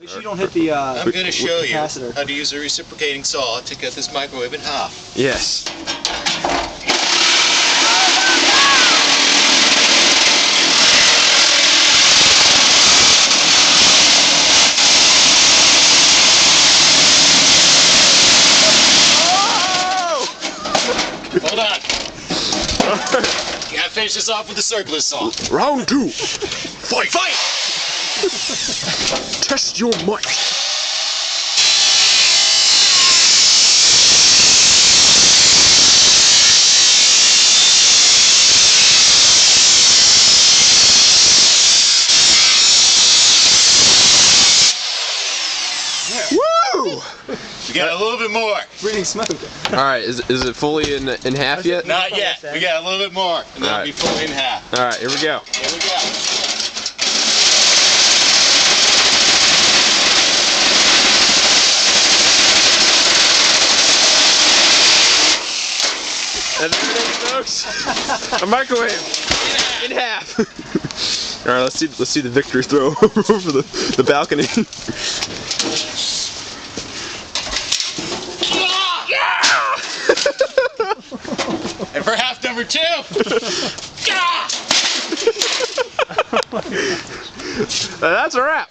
Make sure you don't hit the. Uh, I'm going to show you how to use a reciprocating saw to cut this microwave in half. Yes. Hold on. you gotta finish this off with the circular saw. Round two. Fight. Fight! Test your might. Woo! We got a little bit more. breathing smoke. All right, is, is it fully in in half yet? Not yet. We got a little bit more, and that'll Alright. be fully in half. All right, here we go. Here we go. That's everything, folks. A microwave in half. All right, let's see. Let's see the victory throw over the the balcony. And for half number two. That's a wrap.